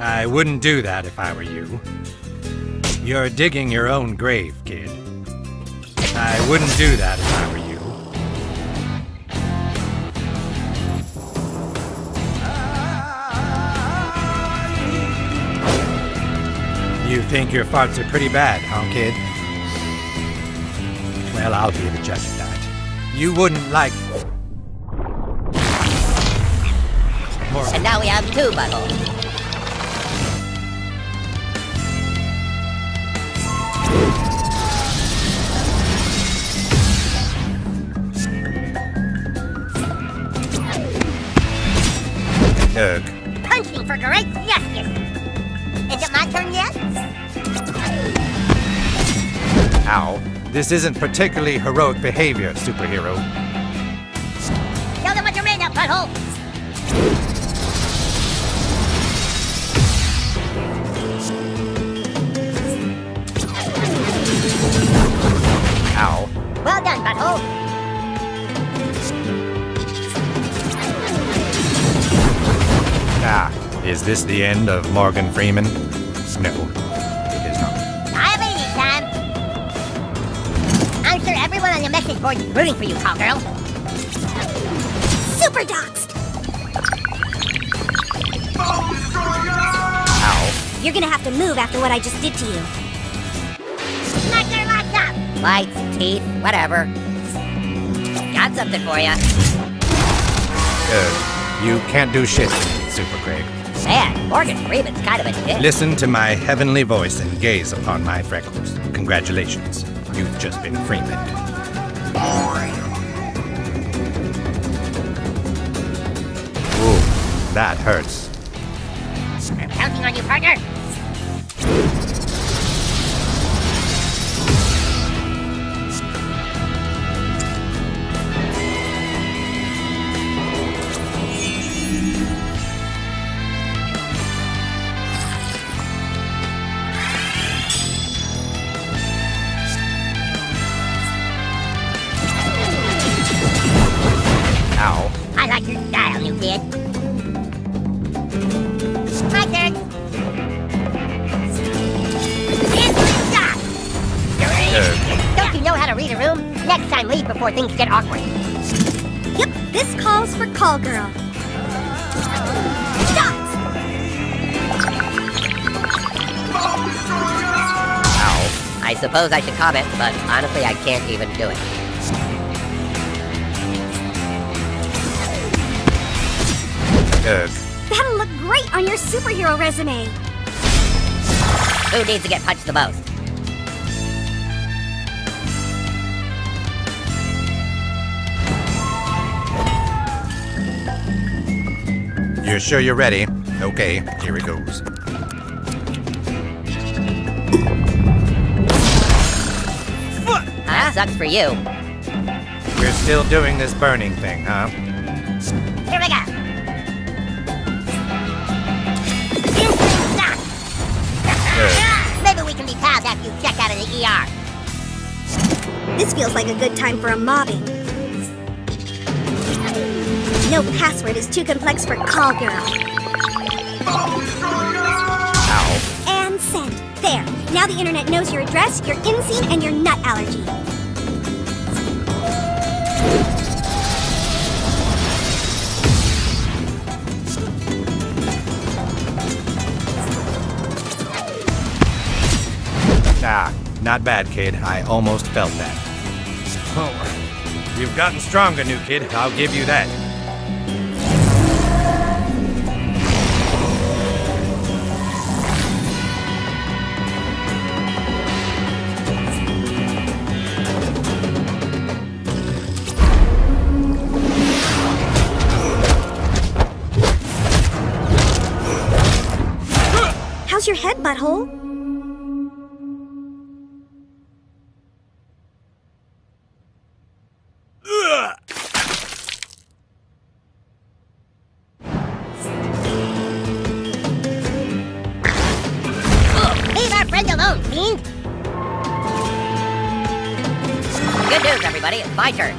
I wouldn't do that if I were you. You're digging your own grave, kid. I wouldn't do that if I were you. You think your farts are pretty bad, huh, kid? Well, I'll be the judge. You wouldn't like. More. And now we have two buttholes. Ugh. Punching for great justice. Is it my turn yet? Ow. This isn't particularly heroic behavior, superhero. Show them what you're made of, butthole. Ow. Well done, butthole. Ah, is this the end of Morgan Freeman? No, everyone on the message board is rooting for you, call girl. Super doxed. Ow. You're gonna have to move after what I just did to you. Knock their locks up. Lights, teeth, whatever. Got something for you. Ugh. You can't do shit, Super Craig. Man, Morgan Freeman's kind of a dick. Listen to my heavenly voice and gaze upon my freckles. Congratulations. You've just been Freeman. Ooh, that hurts. I'm counting on you, partner. Kid. My turn. Don't you know how to read a room? Next time, leave before things get awkward. Yep, this calls for call girl. I suppose I should comment, but honestly, I can't even do it. Ugh. That'll look great on your superhero resume. Who needs to get punched the most? You're sure you're ready? Okay, here it goes. That sucks for you. We're still doing this burning thing, huh? You check out of the ER. This feels like a good time for a mobbing. No password is too complex for call girl. Ow. And send. There. Now the internet knows your address, your in-scene, and your nut allergy. Not bad, kid. I almost felt that. You've gotten stronger, new kid. I'll give you that. How's your head, butthole? Alone, fiend. Good news, everybody. It's my turn.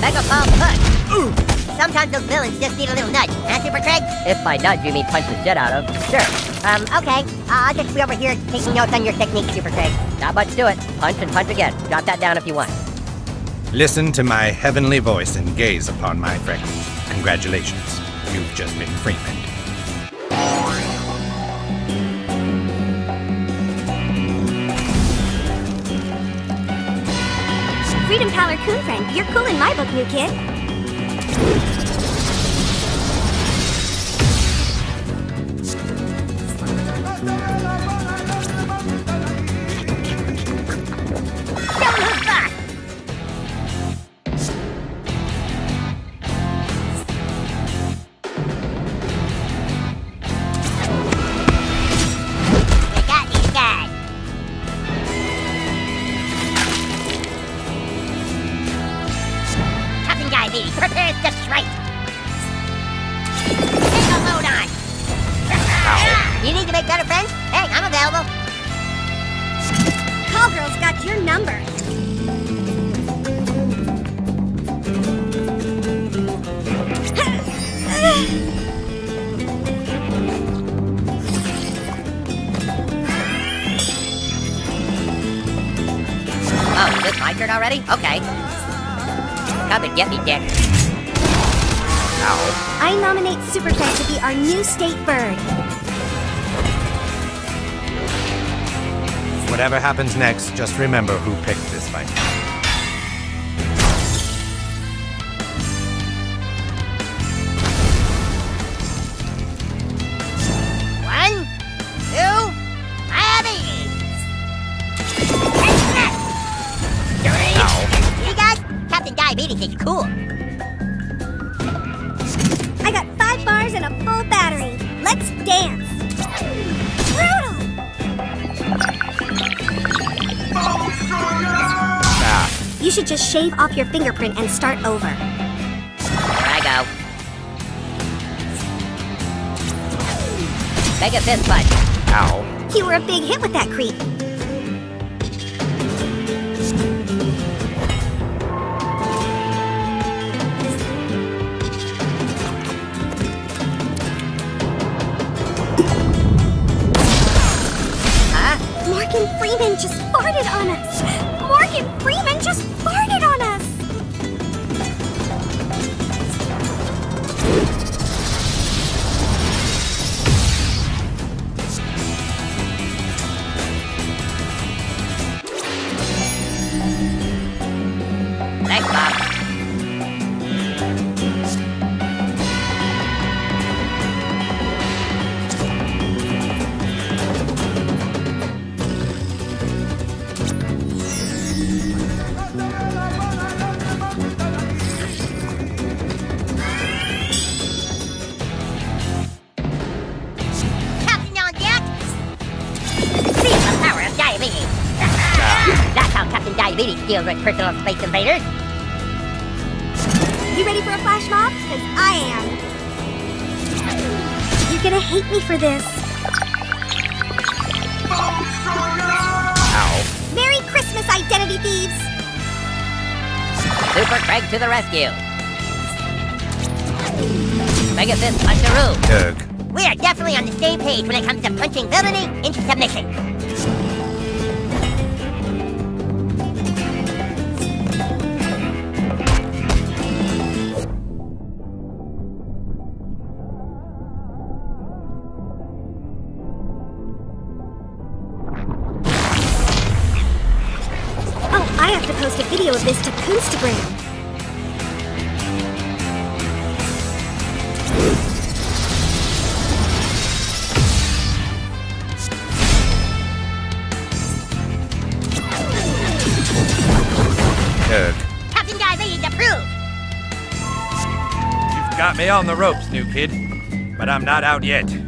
Mega Palm Push. Sometimes those villains just need a little nudge, huh, Super Craig? If by nudge you mean punch the shit out of, sure. Um, okay. Uh, I'll just be over here taking notes on your technique, Super Craig. Not much to it. Punch and punch again. Drop that down if you want. Listen to my heavenly voice and gaze upon my freckles. Congratulations. You've just been Freeman. Freedom or Coon Friend, you're cool in my book, new kid. Available. Call Girl's got your number. Oh, is this my turn already? Okay. Come and get me, dick. Ow. I nominate Super Craig to be our new state bird. Whatever happens next, just remember who picked this fight. Should just shave off your fingerprint and start over. Here I go. Mega fist punch. ow. You were a big hit with that creep. Huh? Morgan Freeman just farted on us. Diabetes. That's how Captain Diabetes deals with personal space invaders. You ready for a flash mob? Because I am. You're gonna hate me for this. Ow. Merry Christmas, identity thieves! Super Craig to the rescue. Mega fist puncheroo. Doug. We are definitely on the same page when it comes to punching villainy into submission. Have to post a video of this to Instagram. Doug. Captain Diabetes approved. You've got me on the ropes, new kid. But I'm not out yet.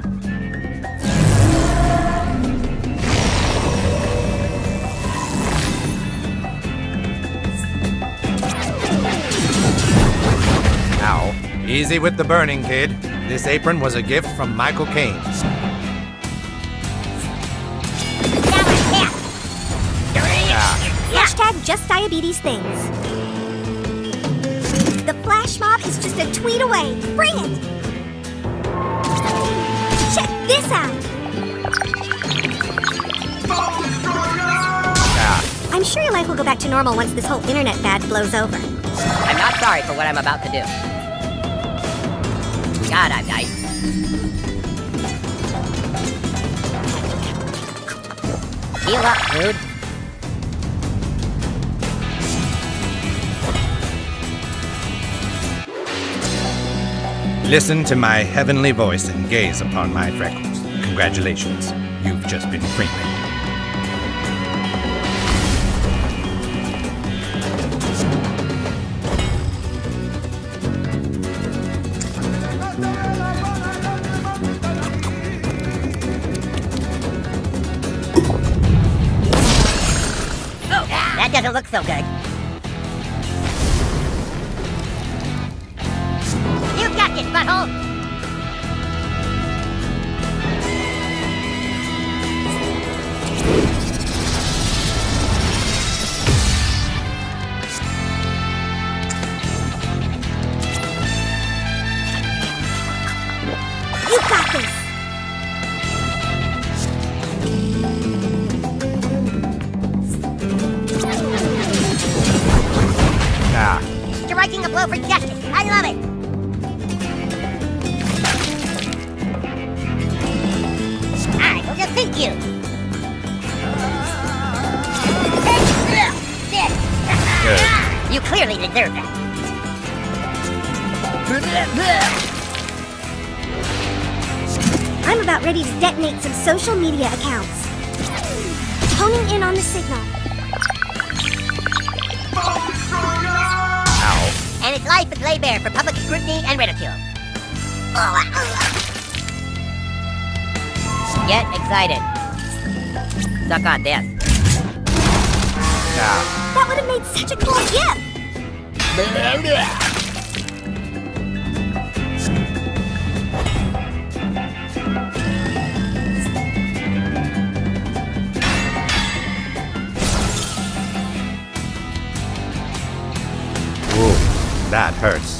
Easy with the burning, kid. This apron was a gift from Michael Caine. Now attack. Three. Hashtag just diabetes things. The flash mob is just a tweet away. Bring it! Check this out! Ah, I'm sure your life will go back to normal once this whole internet fad blows over. I'm not sorry for what I'm about to do. God, I'm nice. Heal up, dude. listen to my heavenly voice and gaze upon my freckles. Congratulations, you've just been freeman. Got I will you. good. You clearly deserve that. I'm about ready to detonate some social media accounts. Honing in on the signal. Ow. And its life is laid bare for public scrutiny and ridicule. Oh, Get excited. Suck on this. Ah, That would have made such a cool gift! ooh, that hurts.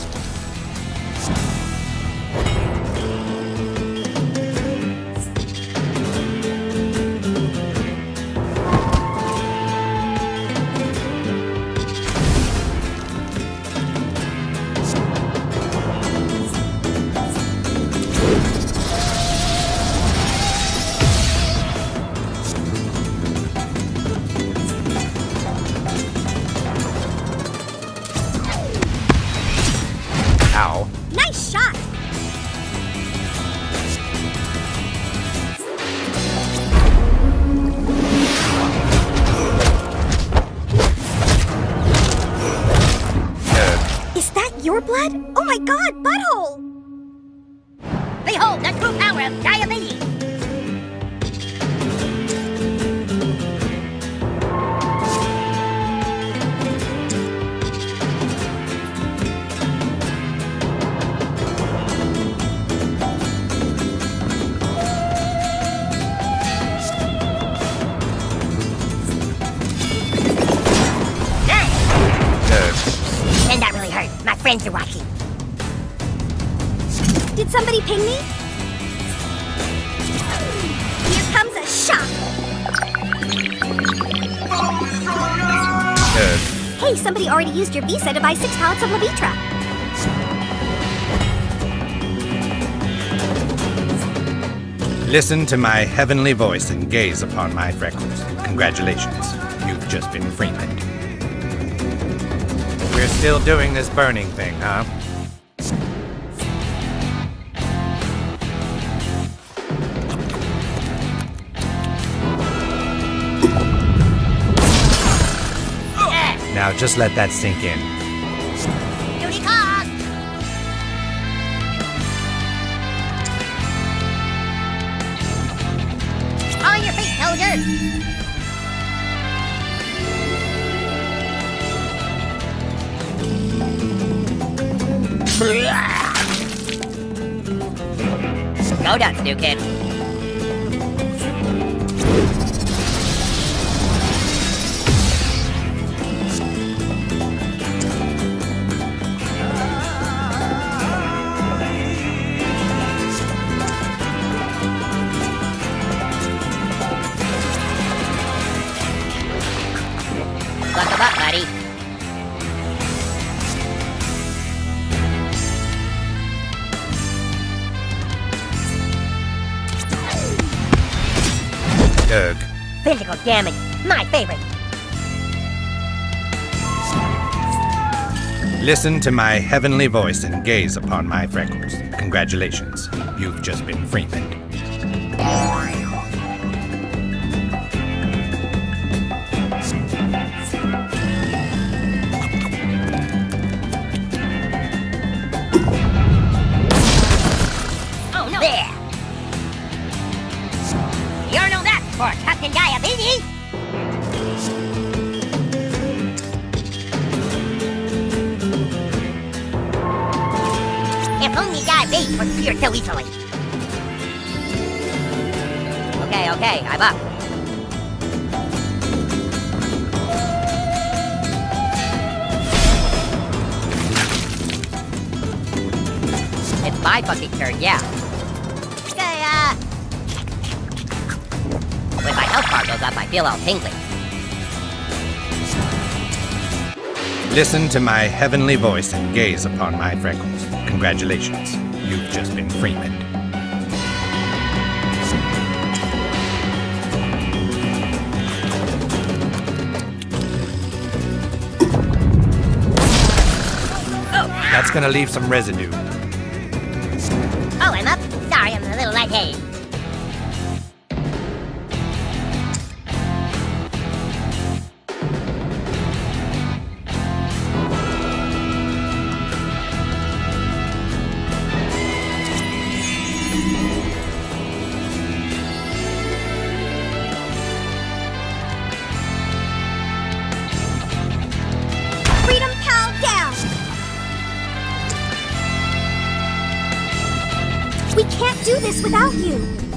Used your visa to buy six pallets of Levitra. Listen to my heavenly voice and gaze upon my freckles. Congratulations, you've just been freeman. We're still doing this burning thing, huh? Now just let that sink in. Duty calls. On your feet, soldier. Go nuts, new kid. Ugh. Physical damage, my favorite. Listen to my heavenly voice and gaze upon my freckles. Congratulations. You've just been Freeman. Diabetes so easily. Okay, okay, I'm up. It's my fucking turn, yeah. Okay, uh, When my health bar goes up, I feel all tingly. Listen to my heavenly voice and gaze upon my freckles. Congratulations. You've just been Freeman. That's gonna leave some residue. Do this without you.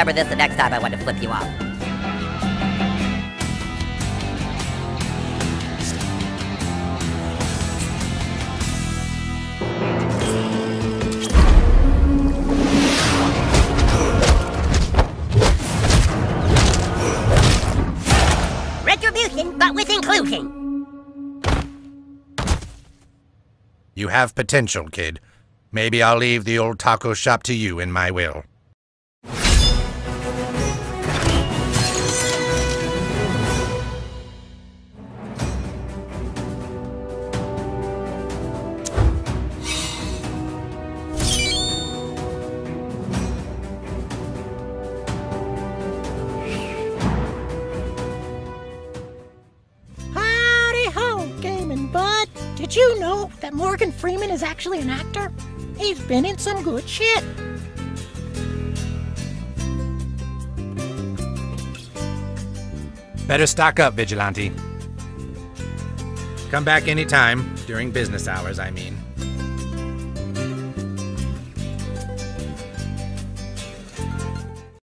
Remember this the next time I want to flip you off. Retribution, but with inclusion. You have potential, kid. Maybe I'll leave the old taco shop to you in my will. Morgan Freeman is actually an actor? He's been in some good shit. Better stock up, Vigilante. Come back anytime, during business hours, I mean.